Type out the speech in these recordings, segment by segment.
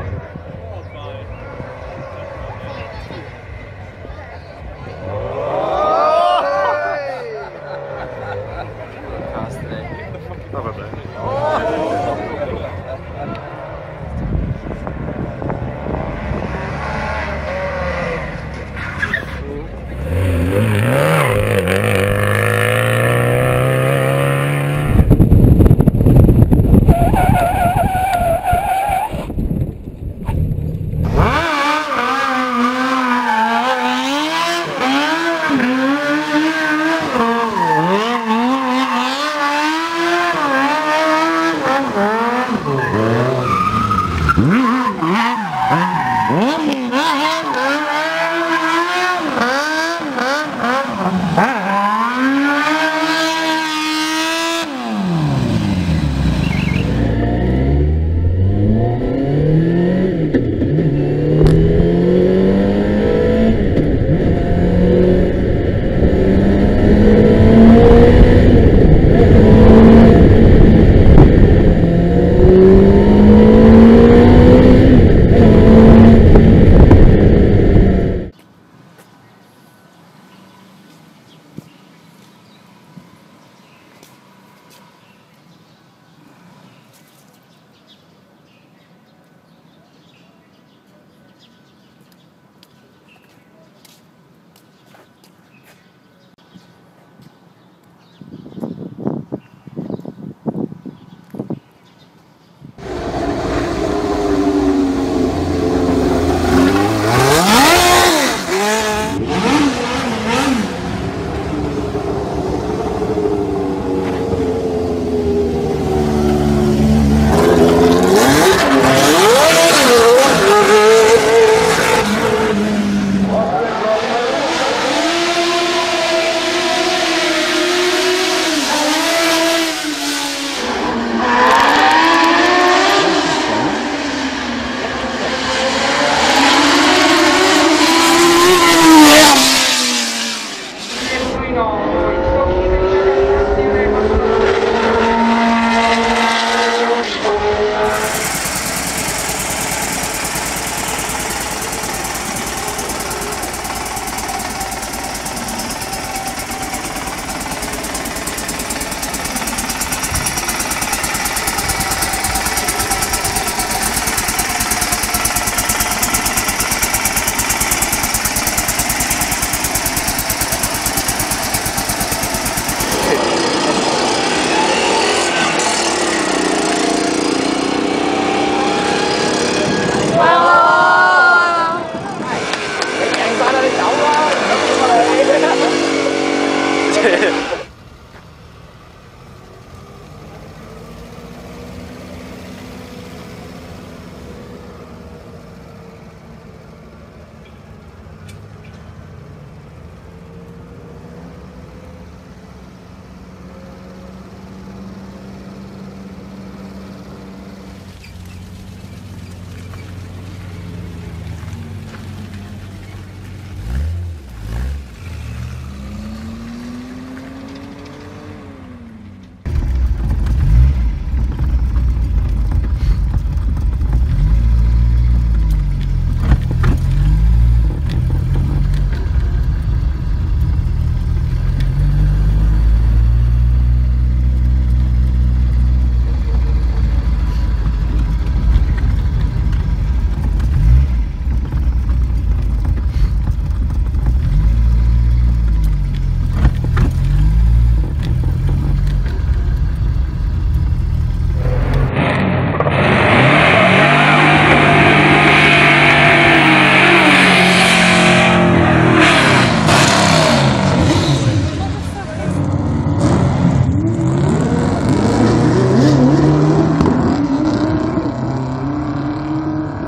Cool now.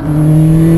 Mm.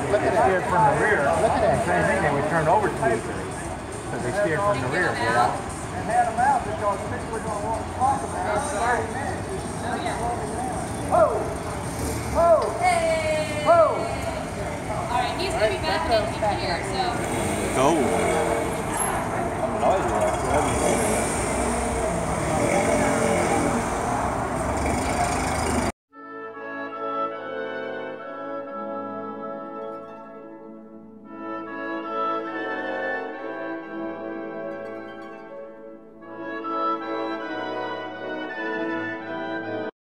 They steered from the rear. Look at that. Same thing, they would turn over to each other. Because they steered from the rear. And had them out because people were going to want to talk about it in 30 minutes. Ho! Ho! Hey! Oh, Ho! Alright, he's gonna be back in here, so. Go. Noise,